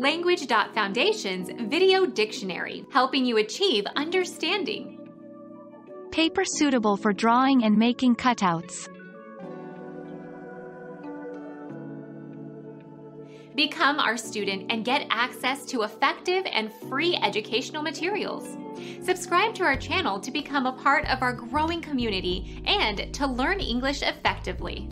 Language.Foundation's Video Dictionary, helping you achieve understanding. Paper suitable for drawing and making cutouts. Become our student and get access to effective and free educational materials. Subscribe to our channel to become a part of our growing community and to learn English effectively.